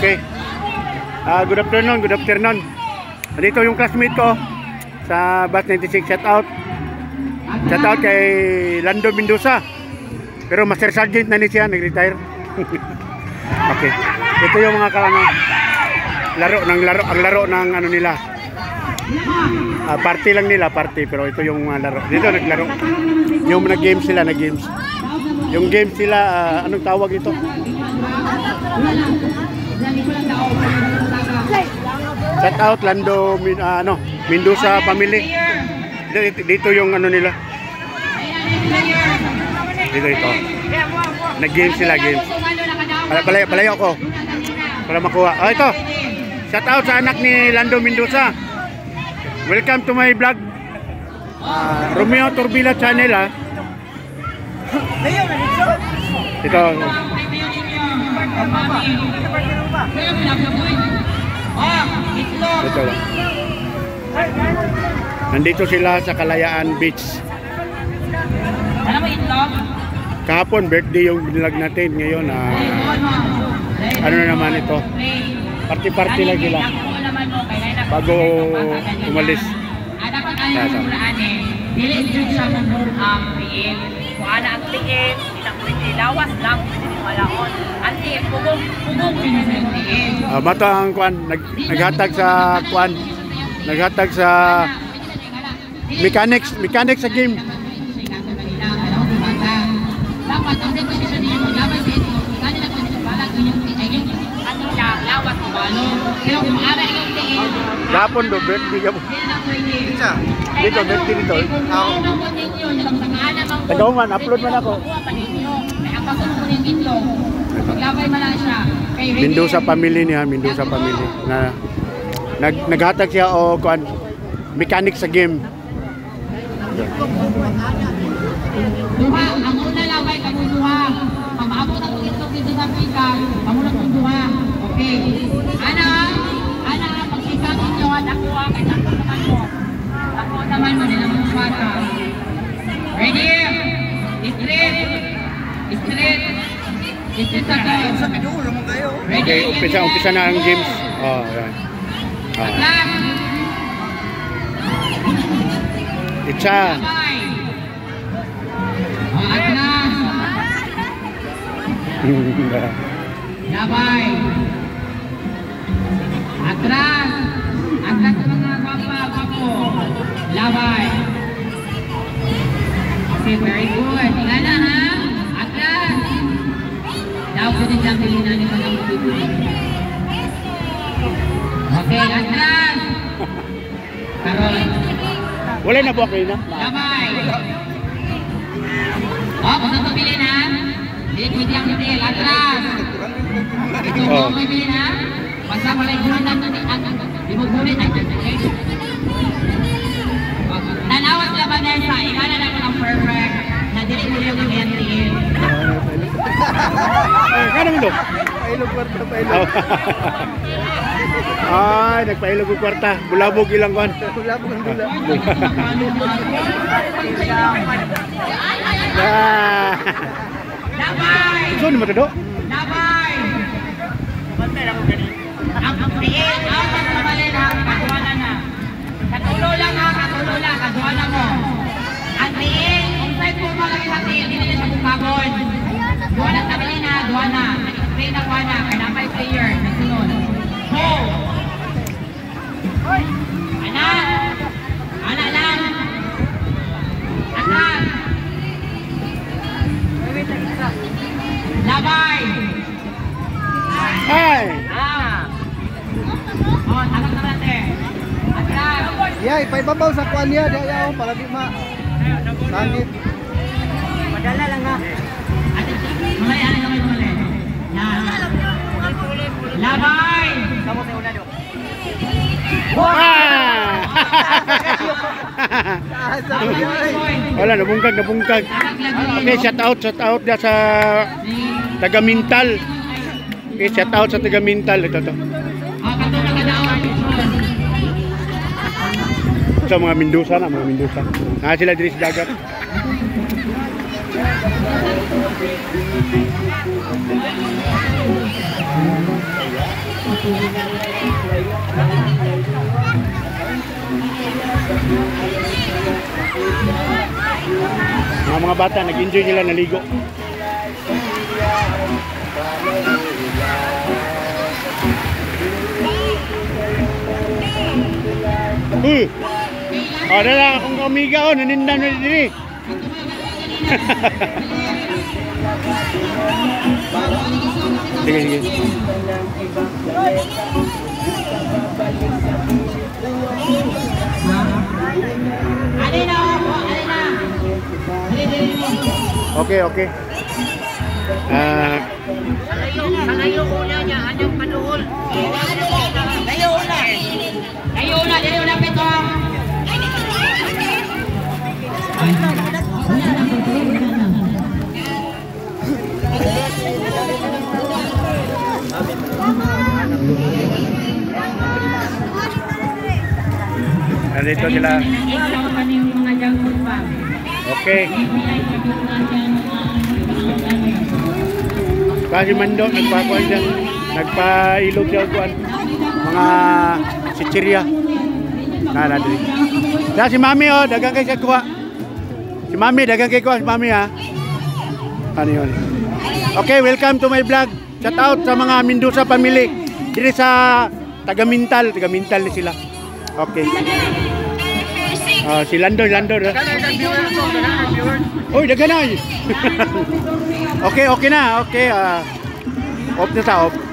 Okay. Ah, good afternoon, good afternoon. Dito yung classmate ko sa Bus 96. Shout out. Shout out kay Lando Mendoza. Pero Master Sergeant na ni siya, nag-retire. okay. Ito yung mga kalano, laro ng laro, ang laro ng ano nila. Ah, party lang nila, party, pero ito yung mga laro. Dito naglaro. Yung nag-game sila, nag-games. Yung game sila, ah, anong tawag ito? Shout out Lando Min- ah, ano, Mendoza family. Dito, dito yung ano nila. Dito ito. Nag-game sila, games. Pala- Palayo, palayo ako. Para makuha. Oh, ito. Shout out sa anak ni Lando Mendoza. Welcome to my vlog. Ah, Romeo Turbila channel ah. Ito. Ito. Nandito sila sa Kalayaan Beach. Kahapon birthday yung vlog natin ngayon ah, ano na naman ito party-party lang sila bago umalis sa- ng muraan eh. Dili siya mo ang piin. Kung ana ang piin, lawas lang pwede ni malaon. Ang piin. Ah, mato ang kwan nag, naghatag sa kwan naghatag sa mechanics mechanics sa game Dapat ang deposisyon niyo sa ito. Kani na sa balag inyong piin. Ano lawas ko balo. Pero kung ara inyong piin, Gapon do ka mo dili na pwede. dito birthday dito Ako na. Tagaw man, upload man ako. Kuha pa ninyo. May apasun ko ng itlog. Maglabay man lang siya. Kay. Mendoza family niya Mendoza family na nag naghatag siya o kwan mechanics sa game Duha, ang una laway kamo duha. Pamaabot ang itlog dito sa pika. Kamo na duha. Okay. Ana, ana pagsikang inyo at ako ah, kay tako naman mo. Ako naman mo nilang mga bata. Ready? Straight. Straight. Sa kayo. Ready? okay umpisa umpisa na ang games oh yan ah Clap. itsa Sabay. O, atras. Atras. Sa mga gwapo. Labay. Okay, very good. Tingnan na. Daw ko din lang pilihan ni Palang Bibig. Okay, atras. Karol. wala na po kayo na Labay. Oh, kung saan pili na? Hindi, pwede ang hindi. Atras. Ito Oh. mo may pili na? Basta lang yung handa ng Di mo gulit. Ay, okay. Ka, Vanessa. Ikaw na lang ang perfect. Na dili mo yung NTL. eh kano mo do Kwarta, pailog. ay nagpailog og kwarta bulabog ilang kwan Wala po ng dula. ah Labay! so ni mo to do Labay! Ang PL, apat na mali na, katuwala Oh, tangan naman natin. Atras! Yay, paibabaw sa kuan niya, di ayaw para di ma. Langit. Madala lang ha. Mamali, ano naman mamali? Yan. Labay! Samo sa una do. ah Asa mo yay. wala nabungkag nabungkag okay shout out shout out dia sa taga Mintal okay shout out sa taga Mintal ito to sa mga Mendoza na mga Mendoza na sila diri sa dagat Mga mga bata, nag-enjoy nila naligo. Uy! Oh, dala akong kamiga oh, nanindan na diri. sige, sige. Alin na, po, alin na. Alin, alin mo. Okay, okay. Ah, Layo nandito sila. Okay. Kasi mando, nagpakuan siya. Nagpailog siya kuan. Mga sichirya. Na, na, dali. Sa si Mami oh, dagang kay siya kuha. Si Mami, dagang kay kuha. Si Mami ha. Ano yun? Okay, welcome to my vlog. Shout out sa mga Mendoza family. Diri sa Tagamintal. Tagamintal ni sila. Okay. Ah, si Landor, Landor. Uy, dagan na. okay, okay na. Okay. ah off na sa off.